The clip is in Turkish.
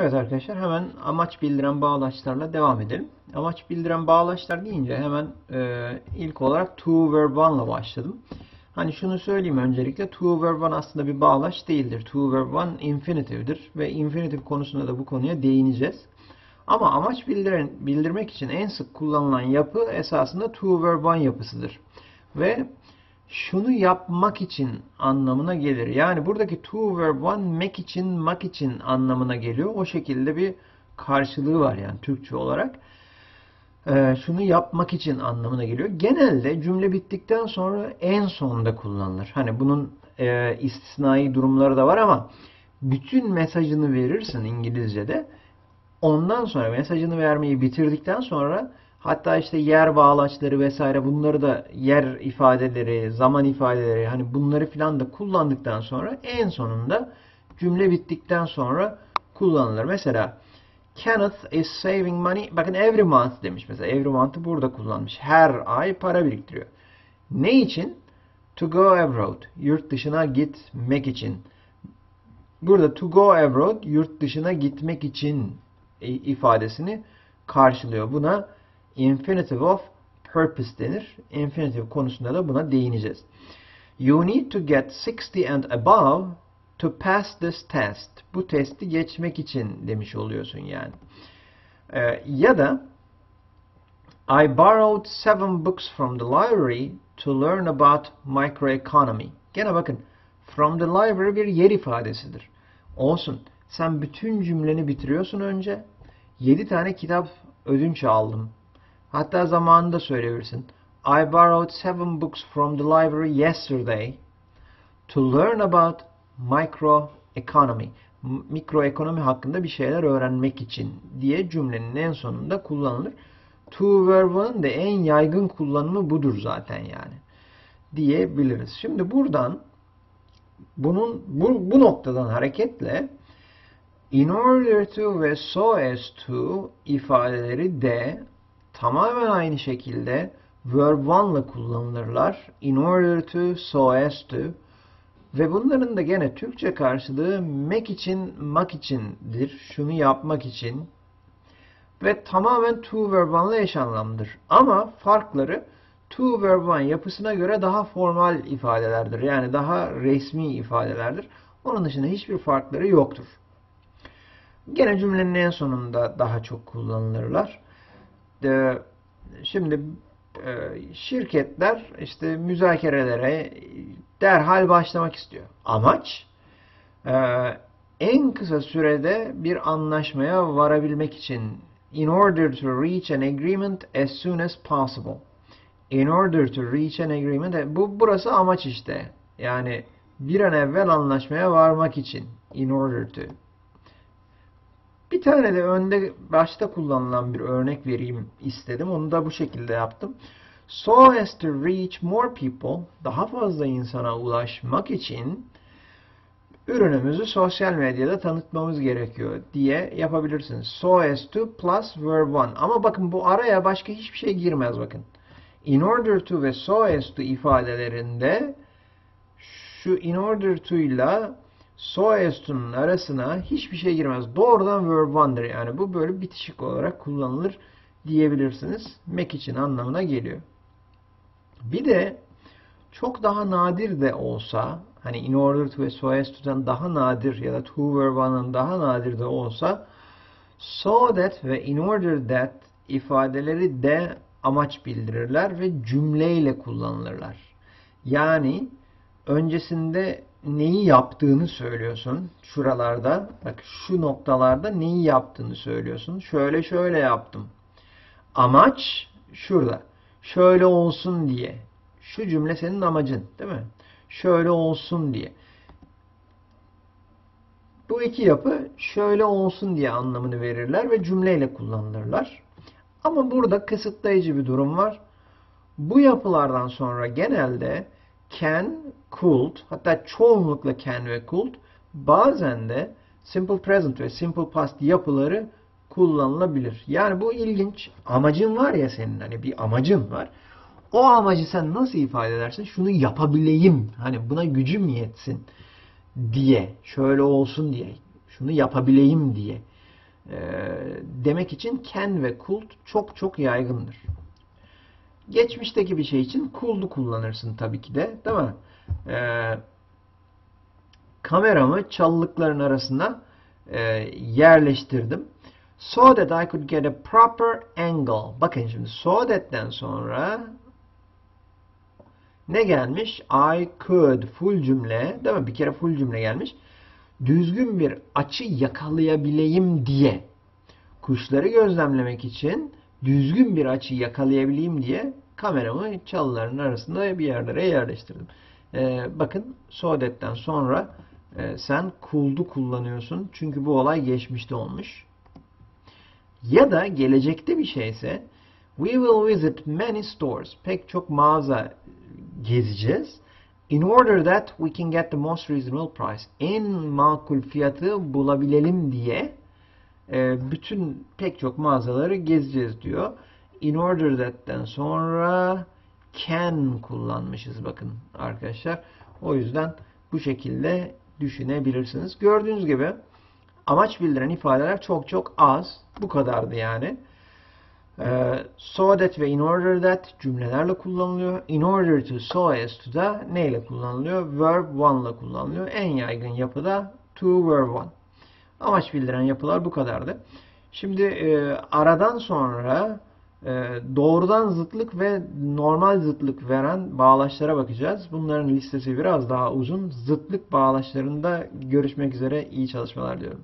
Evet arkadaşlar hemen amaç bildiren bağlaçlarla devam edelim. Amaç bildiren bağlaçlar deyince hemen e, ilk olarak to verb one'la başladım. Hani şunu söyleyeyim öncelikle to verb one aslında bir bağlaç değildir. To verb one infinitive'dir ve infinitive konusunda da bu konuya değineceğiz. Ama amaç bildiren, bildirmek için en sık kullanılan yapı esasında to verb one yapısıdır. Ve şunu yapmak için anlamına gelir. Yani buradaki to verb one make için, mak için anlamına geliyor. O şekilde bir karşılığı var yani Türkçe olarak. Ee, şunu yapmak için anlamına geliyor. Genelde cümle bittikten sonra en sonda kullanılır. Hani bunun e, istisnai durumları da var ama bütün mesajını verirsin İngilizce'de. Ondan sonra mesajını vermeyi bitirdikten sonra Hatta işte yer bağlaçları vesaire bunları da yer ifadeleri, zaman ifadeleri hani bunları filan da kullandıktan sonra en sonunda cümle bittikten sonra kullanılır. Mesela Kenneth is saving money. Bakın every month demiş mesela. Every month'ı burada kullanmış. Her ay para biriktiriyor. Ne için? To go abroad. Yurt dışına gitmek için. Burada to go abroad yurt dışına gitmek için ifadesini karşılıyor. Buna infinitive of purpose denir. Infinitive konusunda da buna değineceğiz. You need to get 60 and above to pass this test. Bu testi geçmek için demiş oluyorsun yani. Ee, ya da I borrowed seven books from the library to learn about microeconomy. Gene bakın from the library bir yer ifadesidir. Olsun. Sen bütün cümleni bitiriyorsun önce. 7 tane kitap ödünç aldım Hatta zamanında söyleyebilirsin. I borrowed seven books from the library yesterday to learn about microeconomy. Mikroekonomi hakkında bir şeyler öğrenmek için diye cümlenin en sonunda kullanılır. To verb'ın da en yaygın kullanımı budur zaten yani. Diyebiliriz. Şimdi buradan bunun bu, bu noktadan hareketle in order to ve so as to ifadeleri de tamamen aynı şekilde verb one ile kullanılırlar. In order to, so as to. Ve bunların da gene Türkçe karşılığı make için, mak içindir. Şunu yapmak için. Ve tamamen to verb one ile eş anlamlıdır. Ama farkları to verb one yapısına göre daha formal ifadelerdir. Yani daha resmi ifadelerdir. Onun dışında hiçbir farkları yoktur. Gene cümlenin en sonunda daha çok kullanılırlar e, şimdi e, şirketler işte müzakerelere derhal başlamak istiyor. Amaç e, en kısa sürede bir anlaşmaya varabilmek için in order to reach an agreement as soon as possible. In order to reach an agreement e, bu burası amaç işte. Yani bir an evvel anlaşmaya varmak için in order to bir tane de önde başta kullanılan bir örnek vereyim istedim. Onu da bu şekilde yaptım. So as to reach more people, daha fazla insana ulaşmak için ürünümüzü sosyal medyada tanıtmamız gerekiyor diye yapabilirsiniz. So as to plus verb one. Ama bakın bu araya başka hiçbir şey girmez bakın. In order to ve so as to ifadelerinde şu in order to ile so as to'nun arasına hiçbir şey girmez. Doğrudan verb one'dır yani. Bu böyle bitişik olarak kullanılır diyebilirsiniz. Make için anlamına geliyor. Bir de çok daha nadir de olsa hani in order to ve so as to'dan daha nadir ya da to verb one'ın daha nadir de olsa so that ve in order that ifadeleri de amaç bildirirler ve cümleyle kullanılırlar. Yani öncesinde neyi yaptığını söylüyorsun. Şuralarda bak şu noktalarda neyi yaptığını söylüyorsun. Şöyle şöyle yaptım. Amaç şurada. Şöyle olsun diye. Şu cümle senin amacın değil mi? Şöyle olsun diye. Bu iki yapı şöyle olsun diye anlamını verirler ve cümleyle kullanılırlar. Ama burada kısıtlayıcı bir durum var. Bu yapılardan sonra genelde can, could, hatta çoğunlukla can ve could, bazen de simple present ve simple past yapıları kullanılabilir. Yani bu ilginç. Amacın var ya senin hani bir amacın var. O amacı sen nasıl ifade edersin? Şunu yapabileyim. Hani buna gücüm yetsin diye. Şöyle olsun diye. Şunu yapabileyim diye. e, demek için can ve could çok çok yaygındır. Geçmişteki bir şey için could'u kullanırsın tabii ki de, değil mi? Ee, kameramı çalılıkların arasına e, yerleştirdim. So that I could get a proper angle. Bakın şimdi so that'ten sonra ne gelmiş? I could full cümle değil mi? Bir kere full cümle gelmiş. Düzgün bir açı yakalayabileyim diye kuşları gözlemlemek için düzgün bir açı yakalayabileyim diye kameramı çalıların arasında bir yerlere yerleştirdim. Ee, bakın so that'ten sonra e, sen could'u kullanıyorsun. Çünkü bu olay geçmişte olmuş. Ya da gelecekte bir şeyse we will visit many stores. Pek çok mağaza gezeceğiz. In order that we can get the most reasonable price. En makul fiyatı bulabilelim diye e, bütün pek çok mağazaları gezeceğiz diyor. In order that'ten sonra can kullanmışız bakın arkadaşlar. O yüzden bu şekilde düşünebilirsiniz. Gördüğünüz gibi amaç bildiren ifadeler çok çok az. Bu kadardı yani. Ee, so that ve in order that cümlelerle kullanılıyor. In order to, so as to da neyle kullanılıyor? Verb one ile kullanılıyor. En yaygın yapıda to verb one. Amaç bildiren yapılar bu kadardı. Şimdi e, aradan sonra e, doğrudan zıtlık ve normal zıtlık veren bağlaçlara bakacağız. Bunların listesi biraz daha uzun. Zıtlık bağlaçlarında görüşmek üzere iyi çalışmalar diyorum.